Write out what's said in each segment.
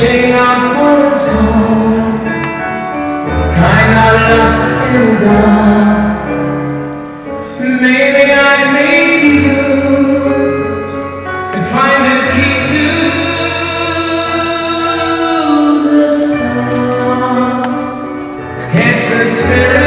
reaching out for his home. It's kind of lost in the dark. Maybe I need you to find the key to the stars to catch the spirit.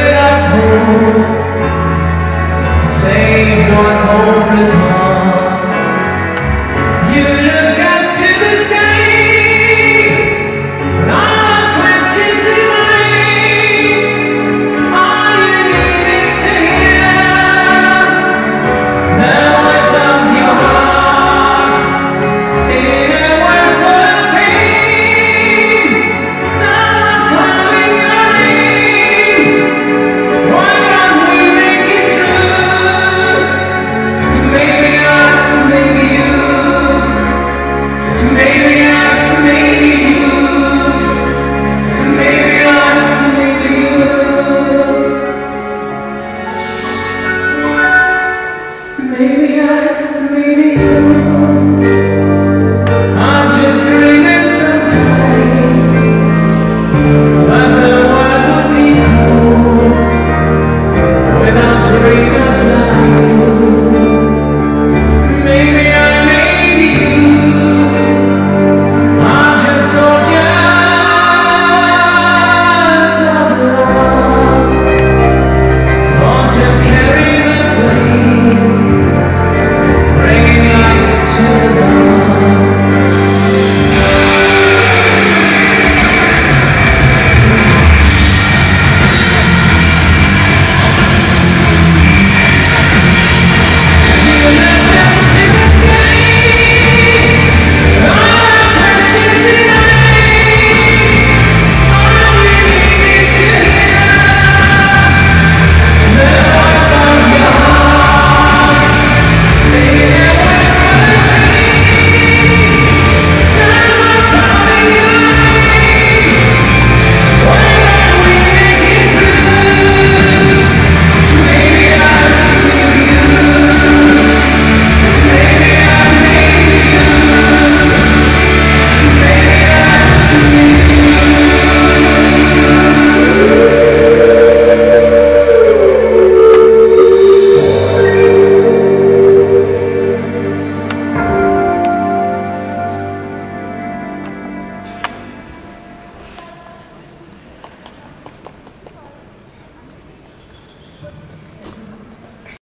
Maybe I